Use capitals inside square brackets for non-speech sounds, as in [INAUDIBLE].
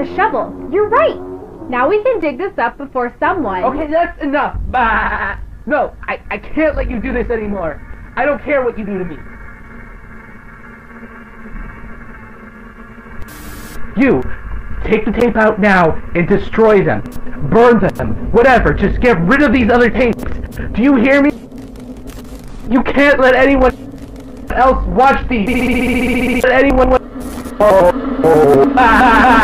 The shovel. You're right. Now we can dig this up before someone... Okay, that's enough. Bah. No, I, I can't let you do this anymore. I don't care what you do to me. You, take the tape out now and destroy them. Burn them. Whatever. Just get rid of these other tapes. Do you hear me? You can't let anyone else watch these. Let anyone. Oh. [LAUGHS] oh.